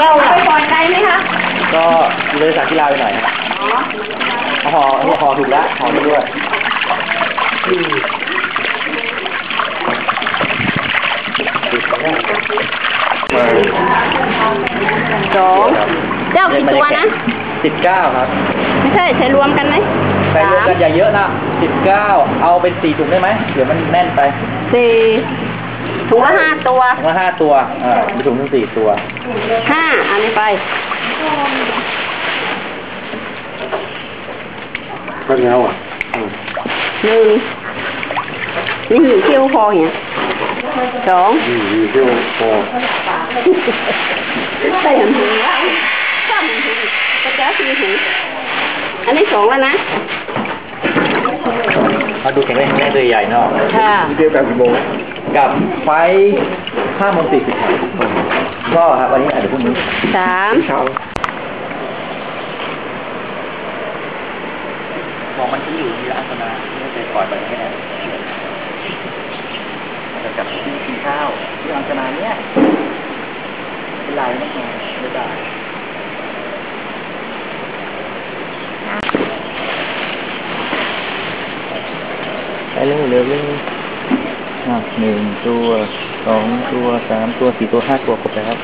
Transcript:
ก็ไปปล่อยไกลไหมคะก็เลยสากีฬาไปหน่อยครับอ๋อห่อห่อถูกแล้วห่อได้ด้วยสองเจ้ากี่ตัวนะสิบเก้าครับ ไม่ใช่ใช้รวมกันไหมใส่รวมกันอย่าเยอะนะสิบเก้าเอาเป็นสี่ถุงได้ไหมเดี๋ยวมันแน่นไปสี่ ถุงละห้าตัวถุงละห้าตัวอ่าเป็นถุงหนึ่งสี่ตัวห้าอันนี้ไปก็แล้วอะหนึ่งนี่หิวเที่ยวพอเนี่ยสองอืมมีเที่ยวพอใส่ถุงแล้วสามถุงก็จะสี่ถุงอันนี้สองแล้วนะมา ดูแข็งแรงแข็งแรงตัวใหญ่ๆเนาะค่ะเที่ยวกันกี่โมงกับไฟห้าโมงสี่สิบก็ครับวันนี้อาจจะพรุ่งนี้สามเช้าบอกมันที่อยู่ที่ร้านสนาไม่เคยปล่อยไปแค่จะกลับที่กินข้าวที่ร้านสนาเนี้ยเป็นไรมากมายไม่ได้ไป เร็วเร็วเร็วอะหนึ่งตัวสองตัวสามตัวสี่ตัวห้าตัวครบแล้ว